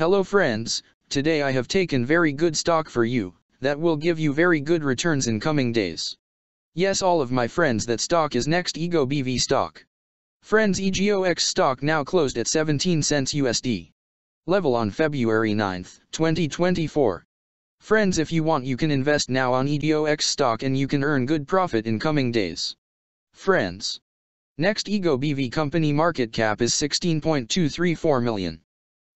Hello friends, today I have taken very good stock for you, that will give you very good returns in coming days. Yes all of my friends that stock is next Ego BV stock. Friends EGOX stock now closed at 17 cents USD. Level on February 9, 2024. Friends if you want you can invest now on EGOX stock and you can earn good profit in coming days. Friends. Next Ego BV company market cap is 16.234 million.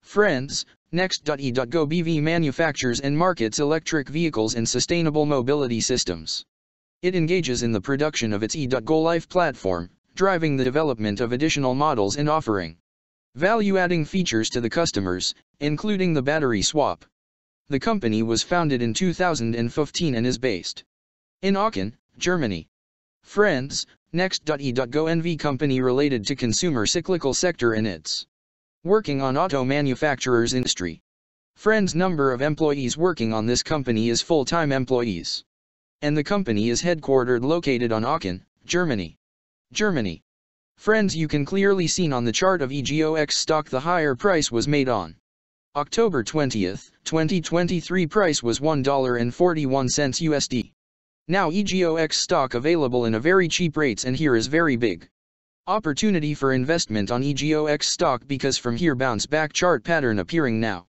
Friends, Next.E.Go BV manufactures and markets electric vehicles and sustainable mobility systems. It engages in the production of its E.Go Life platform, driving the development of additional models and offering value-adding features to the customers, including the battery swap. The company was founded in 2015 and is based in Aachen, Germany. Friends, Next.E.Go NV company related to consumer cyclical sector and its working on auto manufacturers industry. Friends number of employees working on this company is full-time employees. And the company is headquartered located on Aachen, Germany. Germany. Friends you can clearly seen on the chart of EGOX stock the higher price was made on. October 20, 2023 price was $1.41 USD. Now EGOX stock available in a very cheap rates and here is very big. Opportunity for investment on EGOX stock because from here bounce back chart pattern appearing now.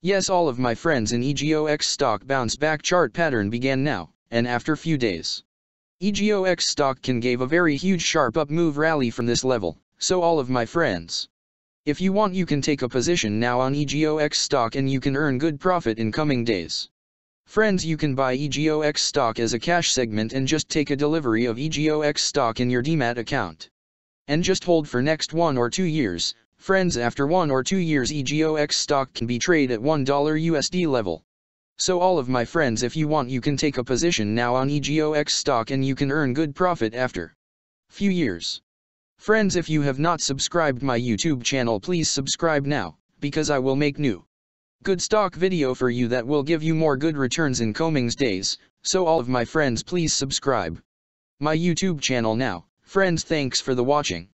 Yes all of my friends in EGOX stock bounce back chart pattern began now, and after few days. EGOX stock can gave a very huge sharp up move rally from this level, so all of my friends. If you want you can take a position now on EGOX stock and you can earn good profit in coming days. Friends you can buy EGOX stock as a cash segment and just take a delivery of EGOX stock in your demat account. And just hold for next one or two years, friends after one or two years EGOX stock can be trade at $1 USD level. So all of my friends if you want you can take a position now on EGOX stock and you can earn good profit after few years. Friends if you have not subscribed my YouTube channel please subscribe now, because I will make new good stock video for you that will give you more good returns in comings days, so all of my friends please subscribe my YouTube channel now, friends thanks for the watching.